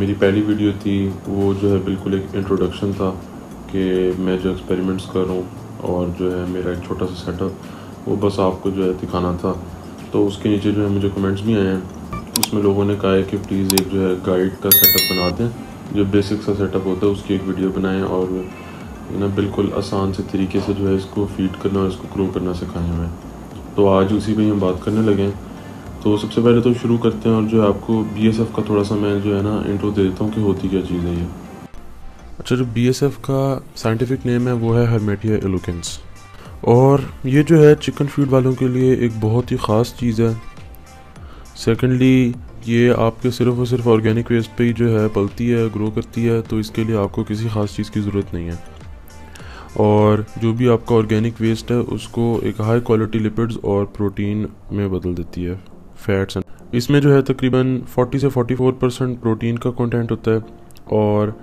मेरी पहली वीडियो थी वो जो है बिल्कुल एक इंट्रोडक्शन था कि मैं जो एक्सपेरिमेंट्स कर रहा हूँ और जो है मेरा एक छोटा सा सेटअप वो बस आपको जो है दिखाना था। तो उसके नीचे जो है मुझे कमेंट्स भी आए हैं। उसमें लोगों ने कहा है कि प्लीज़ एक जो है गाइड का सेटअप बना दें। जो बेसिक सा सेटअप होता है, उसकी एक वीडियो बनाएँ और ना बिल्कुल आसान से तरीके से जो है इसको फ़ीड करना और इसको ग्रो करना सिखाएँ हमें। तो आज उसी पर हम बात करने लगे हैं। तो सबसे पहले तो शुरू करते हैं और जो है आपको बीएसएफ का थोड़ा सा मैं जो है ना इंट्रो दे देता हूँ कि होती क्या चीज़ है ये। अच्छा जो बीएसएफ का साइंटिफिक नेम है, वो है हरमेटिया एलोकेंस और ये जो है चिकन फ़ीड वालों के लिए एक बहुत ही ख़ास चीज़ है। सेकेंडली ये आपके सिर्फ़ और सिर्फ़ ऑर्गेनिक वेस्ट पे ही जो है पलती है ग्रो करती है तो इसके लिए आपको किसी ख़ास चीज़ की ज़रूरत नहीं है। और जो भी आपका ऑर्गेनिक वेस्ट है, उसको एक हाई क्वालिटी लिपिड्स और प्रोटीन में बदल देती है। फैट्स इसमें जो है तकरीबन 40 से 44 परसेंट प्रोटीन का कंटेंट होता है और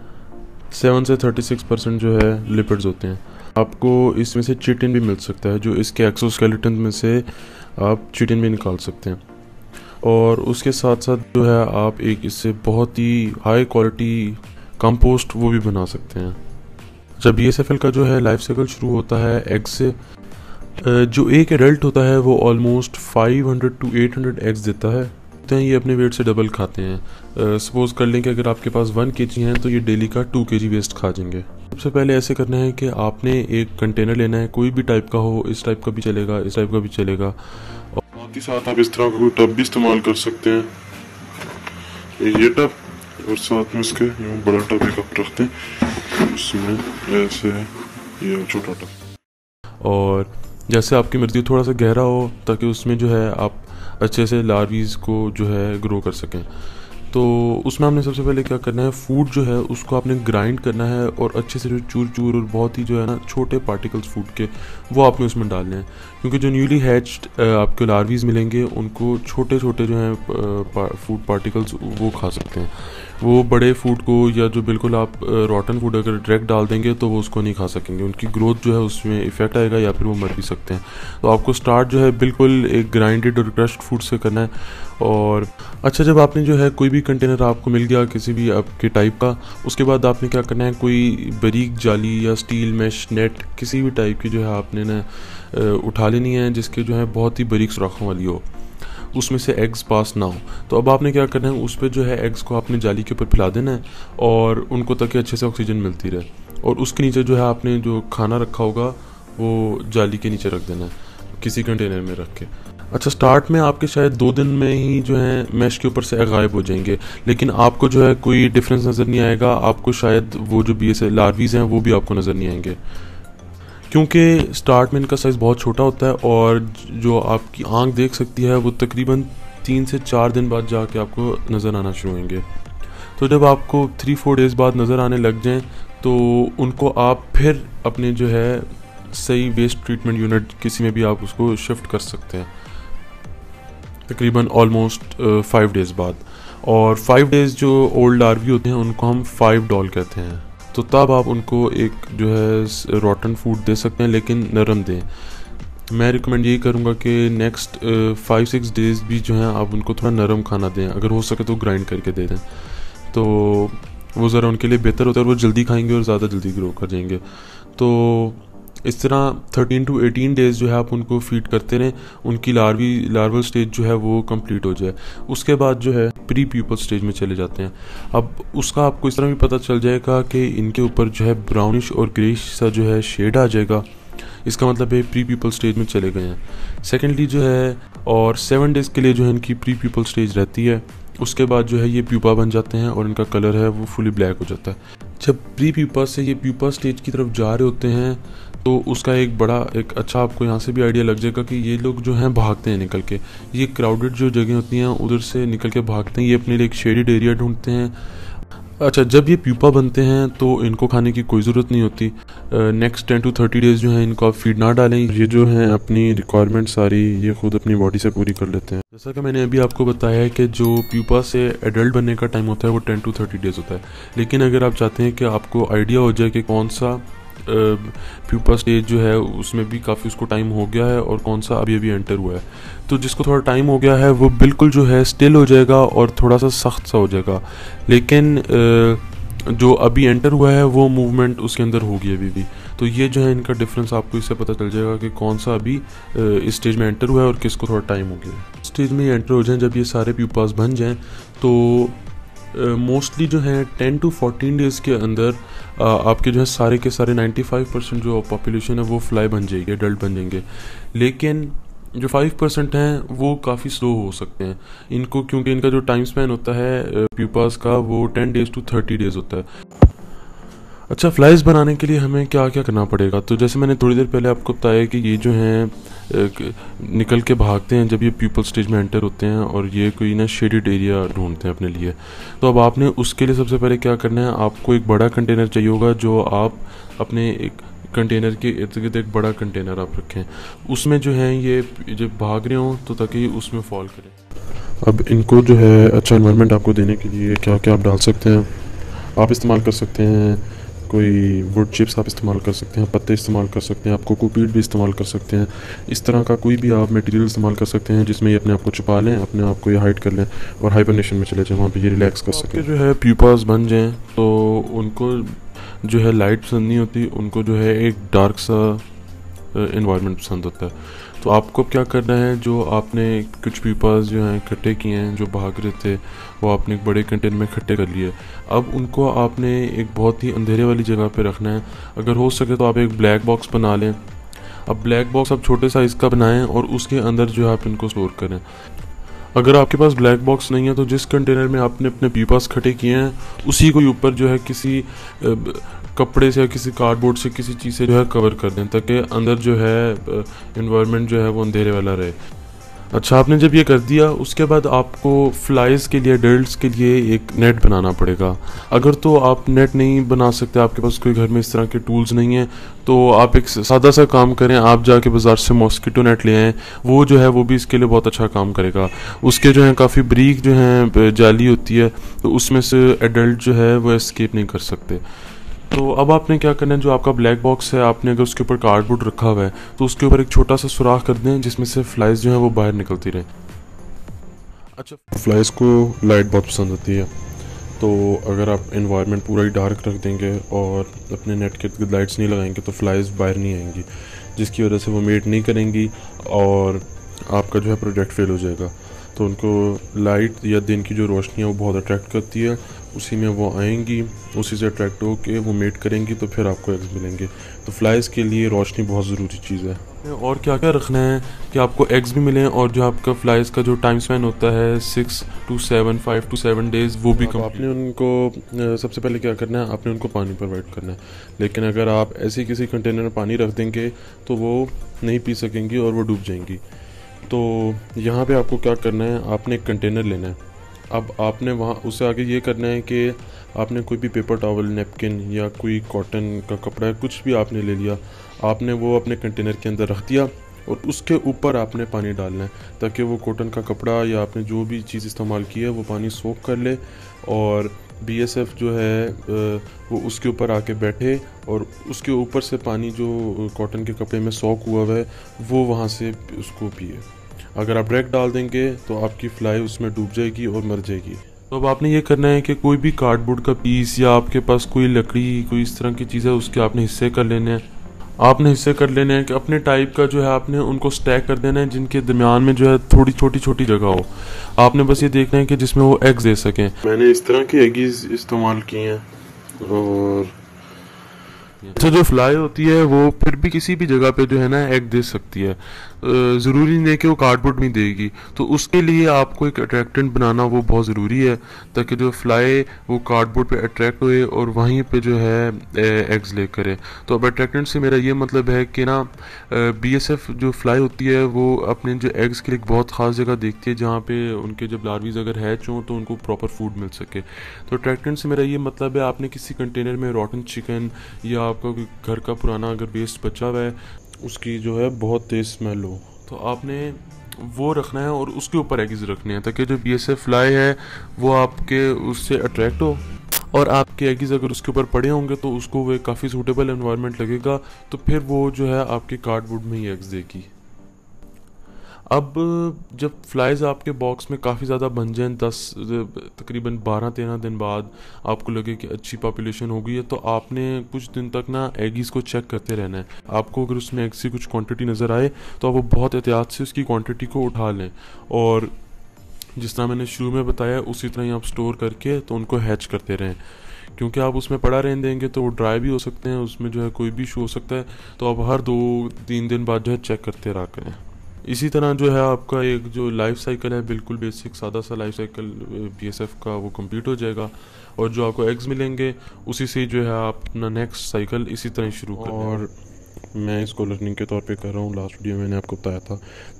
7 से 36 परसेंट जो है लिपिड्स होते हैं। आपको इसमें से चिटिन भी मिल सकता है, जो इसके एक्सोस्केलेटन में से आप चिटिन भी निकाल सकते हैं। और उसके साथ साथ जो है आप एक इससे बहुत ही हाई क्वालिटी कंपोस्ट वो भी बना सकते हैं। जब बीएसएफएल का जो है लाइफ साइकिल शुरू होता है एग से जो एक एडल्ट होता है वो ऑलमोस्ट 500 टू 800 एग्स देता है। तो ये अपने वेट से डबल खाते हैं। सपोज़ कर लें कि अगर आपके पास वन के जी हैं तो ये डेली का टू के जी वेस्ट खा जाएँगे। सबसे पहले ऐसे करना है कि आपने एक कंटेनर लेना है कोई भी टाइप का हो इस टाइप का भी चलेगा इस टाइप का भी चलेगा। और साथ ही साथ आप इस तरह का कोई टब भी इस्तेमाल कर सकते हैं। ये टब और साथ में इसके बड़ा टब एक आप रखते हैं। उसमें ऐसे ये छोटा टब और जैसे आपकी मर्ज़ी थोड़ा सा गहरा हो ताकि उसमें जो है आप अच्छे से लार्वीज को जो है ग्रो कर सकें। तो उसमें हमने सबसे पहले क्या करना है फ़ूड जो है उसको आपने ग्राइंड करना है और अच्छे से जो चूर चूर और बहुत ही जो है ना छोटे पार्टिकल्स फ़ूड के, वो आपने उसमें डालने हैं। क्योंकि जो न्यूली हैच्ड आपके लार्वीज मिलेंगे, उनको छोटे छोटे जो हैं फ़ूड पार्टिकल्स वो खा सकते हैं। वो बड़े फ़ूड को या जो बिल्कुल आप रॉटन फ़ूड अगर डायरेक्ट डाल देंगे तो वो उसको नहीं खा सकेंगे। उनकी ग्रोथ जो है उसमें इफ़ेक्ट आएगा या फिर वो मर भी सकते हैं। तो आपको स्टार्ट जो है बिल्कुल एक ग्राइंडेड और क्रश्ड फ़ूड से करना है। और अच्छा जब आपने जो है कोई भी कंटेनर आपको मिल गया किसी भी आपके टाइप का, उसके बाद आपने क्या करना है? कोई बरीक जाली या स्टील मैश नेट किसी भी टाइप की जो है आपने ना उठा लेनी है, जिसके जो है बहुत ही बरीक सुराखों वाली हो। उसमें से एग्स पास ना हो। तो अब आपने क्या करना है? उस पर जो है एग्स को आपने जाली के ऊपर फैला देना है और उनको ताकि अच्छे से ऑक्सीजन मिलती रहे। और उसके नीचे जो है आपने जो खाना रखा होगा, वो जाली के नीचे रख देना है, किसी कंटेनर में रख के। अच्छा स्टार्ट में आपके शायद दो दिन में ही जो है मैश के ऊपर से गायब हो जाएँगे। लेकिन आपको जो है कोई डिफरेंस नज़र नहीं आएगा। आपको शायद वो जो बी एस लार्वीज हैं, वो भी आपको नज़र नहीं आएँगे। क्योंकि स्टार्ट में इनका साइज़ बहुत छोटा होता है और जो आपकी आँख देख सकती है, वो तकरीबन तीन से चार दिन बाद जाके आपको नज़र आना शुरू होंगे। तो जब आपको थ्री फोर डेज़ बाद नज़र आने लग जाएँ तो उनको आप फिर अपने जो है सही वेस्ट ट्रीटमेंट यूनिट किसी में भी आप उसको शिफ्ट कर सकते हैं। तकरीबन ऑलमोस्ट फाइव डेज़ बाद। और फाइव डेज़ जो ओल्ड आरवी होते हैं, उनको हम फाइव डॉल कहते हैं। तो तब आप उनको एक जो है रॉटन फ़ूड दे सकते हैं, लेकिन नरम दें। मैं रिकमेंड यही करूँगा कि नेक्स्ट फाइव सिक्स डेज़ भी जो है आप उनको थोड़ा नरम खाना दें। अगर हो सके तो ग्राइंड करके दे दें। तो वो ज़रा उनके लिए बेहतर होता है और वो जल्दी खाएँगे और ज़्यादा जल्दी ग्रो कर जाएँगे। तो इस तरह थर्टीन टू एटीन डेज़ जो है आप उनको फ़ीड करते रहें, उनकी लार्वी लार्वल स्टेज जो है वो कंप्लीट हो जाए। उसके बाद जो है प्री प्यूपल स्टेज में चले जाते हैं। अब उसका आपको इस तरह भी पता चल जाएगा कि इनके ऊपर जो है ब्राउनिश और ग्रेश सा जो है शेड आ जाएगा। इसका मतलब है प्री पीपल स्टेज में चले गए हैं। सेकेंडली जो है, और सेवन डेज़ के लिए जो है इनकी प्री पीपल स्टेज रहती है, उसके बाद जो है ये प्यूपा बन जाते हैं और इनका कलर है वो फुली ब्लैक हो जाता है। जब प्री प्यूपा से ये प्यूपा स्टेज की तरफ़ जा रहे होते हैं तो उसका एक बड़ा, एक अच्छा आपको यहाँ से भी आइडिया लग जाएगा कि ये लोग जो हैं भागते हैं निकल के। ये क्राउडेड जो जगह होती हैं, उधर से निकल के भागते हैं, ये अपने लिए एक शेडिड एरिया ढूंढते हैं। अच्छा जब ये प्यूपा बनते हैं तो इनको खाने की कोई ज़रूरत नहीं होती। Next ten to thirty days जो है, इनको आप फ़ीड ना डालें। ये जो है, अपनी रिक्वायरमेंट सारी, ये खुद अपनी बॉडी से पूरी कर लेते हैं। जैसा कि मैंने अभी आपको बताया है कि जो प्यूपा से एडल्ट बनने का टाइम होता है, वो टेन टू थर्टी डेज़ होता है। लेकिन अगर आप चाहते हैं कि आपको आइडिया हो जाए कि कौन सा प्यूपा स्टेज जो है, उसमें भी काफ़ी उसको टाइम हो गया है और कौन सा अभी अभी एंटर हुआ है। तो जिसको थोड़ा टाइम हो गया है, वो बिल्कुल जो है स्टिल हो जाएगा और थोड़ा सा सख्त सा हो जाएगा। लेकिन जो अभी एंटर हुआ है, वो मूवमेंट उसके अंदर होगी अभी भी। तो ये जो है, इनका डिफरेंस आपको इससे पता चल जाएगा कि कौन सा अभी इस स्टेज में एंटर हुआ है और किसको थोड़ा टाइम हो गया है। स्टेज में एंटर हो जाए, जब ये सारे प्यूपास बन जाएँ तो मोस्टली जो है टेन टू फोर्टीन डेज़ के अंदर आपके जो है सारे के सारे नाइन्टी फाइव परसेंट जो पॉपुलेशन है वो फ्लाई बन जाएगी एडल्ट बन जाएँगे। लेकिन जो फाइव परसेंट हैं, वो काफ़ी स्लो हो सकते हैं। इनको क्योंकि इनका जो टाइम स्पैन होता है प्यूपास का, वो ten days to thirty days होता है। अच्छा फ्लाइज बनाने के लिए हमें क्या क्या करना पड़ेगा? तो जैसे मैंने थोड़ी देर पहले आपको बताया कि ये जो हैं निकल के भागते हैं जब ये पीपल स्टेज में एंटर होते हैं और ये कोई ना शेडेड एरिया ढूंढते हैं अपने लिए। तो अब आपने उसके लिए सबसे पहले क्या करना है? आपको एक बड़ा कंटेनर चाहिए होगा जो आप अपने एक कंटेनर के इर्द गिर्द एक बड़ा कंटेनर आप रखें। उसमें जो है ये जब भाग रहे हों तो ताकि उसमें फॉल करें। अब इनको जो है अच्छा इन्वायरमेंट आपको देने के लिए क्या क्या आप डाल सकते हैं? आप इस्तेमाल कर सकते हैं कोई वुड चिप्स आप इस्तेमाल कर सकते हैं, पत्ते इस्तेमाल कर सकते हैं, आप कोकोपीट भी इस्तेमाल कर सकते हैं। इस तरह का कोई भी आप मटेरियल इस्तेमाल कर सकते हैं जिसमें ये अपने आप को छुपा लें, अपने आप को ये हाइड कर लें और हाइपरनेशन में चले जाएँ, वहाँ पर ये रिलैक्स कर सकें। जो है प्यूपास बन जाएँ तो उनको जो है लाइट पसंद नहीं होती, उनको जो है एक डार्क सा इन्वायरमेंट पसंद होता है। तो आपको क्या करना है? जो आपने कुछ पीपास जो हैं इकट्ठे किए हैं, जो भाग रहे थे, वो आपने एक बड़े कंटेनर में इकट्ठे कर लिए। अब उनको आपने एक बहुत ही अंधेरे वाली जगह पे रखना है। अगर हो सके तो आप एक ब्लैक बॉक्स बना लें। अब ब्लैक बॉक्स आप छोटे साइज़ का बनाएँ और उसके अंदर जो है आप इनको स्टोर करें। अगर आपके पास ब्लैक बॉक्स नहीं है तो जिस कंटेनर में आपने अपने पीपास खड़े किए हैं, उसी को ऊपर जो है किसी कपड़े से या किसी कार्डबोर्ड से किसी चीज़ से जो है कवर कर दें, ताकि अंदर जो है इन्वायरमेंट जो है वो अंधेरे वाला रहे। अच्छा आपने जब ये कर दिया, उसके बाद आपको फ्लाइज के लिए डल्ट्स के लिए एक नेट बनाना पड़ेगा। अगर तो आप नेट नहीं बना सकते, आपके पास कोई घर में इस तरह के टूल्स नहीं हैं तो आप एक सादा सा काम करें, आप जाके बाज़ार से मॉस्किटो नेट ले आएँ। वो जो है, वो भी इसके लिए बहुत अच्छा काम करेगा। उसके जो है, काफ़ी ब्रीक जो है जाली होती है तो उसमें से एडल्ट जो है, वो एस्केप नहीं कर सकते। तो अब आपने क्या करना है? जो आपका ब्लैक बॉक्स है, आपने अगर उसके ऊपर कार्डबोर्ड रखा हुआ है तो उसके ऊपर एक छोटा सा सुराख कर दें, जिसमें से फ्लाइज जो है वो बाहर निकलती रहे। अच्छा। फ्लाइज को लाइट बहुत पसंद होती है। तो अगर आप इन्वायरमेंट पूरा ही डार्क रख देंगे और अपने नेट के लाइट्स नहीं लगाएँगे तो फ्लाइज बाहर नहीं आएँगी, जिसकी वजह से वो मेट नहीं करेंगी और आपका जो है प्रोजेक्ट फेल हो जाएगा। तो उनको लाइट या दिन की जो रोशनी है, वो बहुत अट्रैक्ट करती है। उसी में वो आएँगी उसी से अट्रैक्ट होकर वो मेट करेंगी तो फिर आपको एग्स मिलेंगे। तो फ्लाइज के लिए रोशनी बहुत ज़रूरी चीज़ है। और क्या क्या रखना है कि आपको एग्स भी मिलें और जो आपका फ्लाइज का जो टाइम स्पेन होता है six to seven five to seven days वो भी कम आपने उनको सबसे पहले क्या करना है? आपने उनको पानी प्रोवाइड करना है। लेकिन अगर आप ऐसे किसी कंटेनर में पानी रख देंगे तो वो नहीं पी सकेंगी और वो डूब जाएँगी। तो यहाँ पे आपको क्या करना है? आपने एक कंटेनर लेना है। अब आपने वहाँ उससे आगे ये करना है कि आपने कोई भी पेपर टॉवल नेपकिन या कोई कॉटन का कपड़ा, कुछ भी आपने ले लिया, आपने वो अपने कंटेनर के अंदर रख दिया और उसके ऊपर आपने पानी डालना है ताकि वो कॉटन का कपड़ा या आपने जो भी चीज़ इस्तेमाल की है, वो पानी सोख कर ले और बीएसएफ जो है वो उसके ऊपर आके बैठे और उसके ऊपर से पानी जो कॉटन के कपड़े में सोख हुआ है, वो वहाँ से उसको पिए। अगर आप डायरेक्ट डाल देंगे तो आपकी फ्लाई उसमें डूब जाएगी और मर जाएगी। तो अब आपने ये करना है कि कोई भी कार्डबोर्ड का पीस या आपके पास कोई लकड़ी कोई इस तरह की चीज़ है उसके आपने हिस्से कर लेने हैं। आपने हिस्से कर लेने हैं कि अपने टाइप का जो है आपने उनको स्टैक कर देना है जिनके दरमियान में जो है थोड़ी छोटी छोटी जगह हो। आपने बस ये देखना है कि जिसमें वो एग्स दे सकें। मैंने इस तरह की एगीज इस्तेमाल की हैं और अच्छा जो फ्लाई होती है वो फिर भी किसी भी जगह पे जो है ना एग दे सकती है। ज़रूरी नहीं है कि वो कार्डबोर्ड में देगी। तो उसके लिए आपको एक अट्रैक्टेंट बनाना वो बहुत ज़रूरी है, ताकि जो फ्लाई वो कार्डबोर्ड पे अट्रैक्ट हुए और वहीं पे जो है एग्स ले करे। तो अब अट्रैक्टेंट से मेरा ये मतलब है कि ना बीएसएफ जो फ्लाई होती है, वो अपने जो एग्स के लिए बहुत ख़ास जगह देखती है, जहाँ पे उनके जब लार्वीज अगर हैच हों तो उनको प्रॉपर फ़ूड मिल सके। तो अट्रैक्टेंट से मेरा ये मतलब है, आपने किसी कंटेनर में रॉटन चिकन या आपका घर का पुराना अगर वेस्ट बचा हुआ है उसकी जो है बहुत तेज़ स्मेल हो। तो आपने वो रखना है और उसके ऊपर एग्ज़ रखने हैं, ताकि जो बी एस एफ़ फ्लाई है, वो आपके उससे अट्रैक्ट हो। और आपके एग्ज़ अगर उसके ऊपर पड़े होंगे तो उसको वह काफ़ी सूटेबल इन्वायरमेंट लगेगा तो फिर वो जो है आपके कार्डबोर्ड में ही एग्ज़ देगी। अब जब फ्लाइज आपके बॉक्स में काफ़ी ज़्यादा बन जाएँ, दस, तकरीबन बारह, तेरह दिन बाद आपको लगे कि अच्छी पॉपुलेशन हो गई है तो आपने कुछ दिन तक ना एगीज़ को चेक करते रहना है। आपको अगर उसमें एग्स की कुछ क्वांटिटी नज़र आए तो आप वो बहुत एहतियात से उसकी क्वांटिटी को उठा लें। और जिस तरह मैंने शुरू में बताया, उसी तरह ही आप स्टोर करके तो उनको हैच करते रहें। क्योंकि आप उसमें पड़ा रहने देंगे तो वो ड्राई भी हो सकते हैं, उसमें जो है कोई भी इशू हो सकता है तो आप हर दो, तीन दिन बाद जो है चेक करते रहा करें। इसी तरह जो है आपका एक जो लाइफ साइकिल है, बिल्कुल बेसिक सादा सा लाइफ साइकिल बी का वो कंप्लीट हो जाएगा। और जो आपको एग्स मिलेंगे, उसी से जो है आप अपना नेक्स्ट साइकिल इसी तरह शुरू कर और मैं इसको लर्निंग के तौर पे कर रहा हूँ। लास्ट वीडियो मैंने आपको बताया था।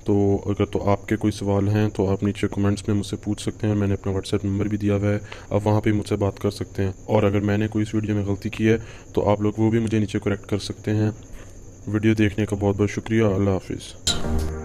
तो अगर तो आपके कोई सवाल हैं तो आप नीचे कमेंट्स में मुझसे पूछ सकते हैं। मैंने अपना व्हाट्सएप नंबर भी दिया हुआ है। आप वहाँ पे मुझसे बात कर सकते हैं। और अगर मैंने कोई इस वीडियो में गलती की है तो आप लोग वो भी मुझे नीचे करेक्ट कर सकते हैं। वीडियो देखने का बहुत बहुत शुक्रिया। अल्लाह हाफिज़।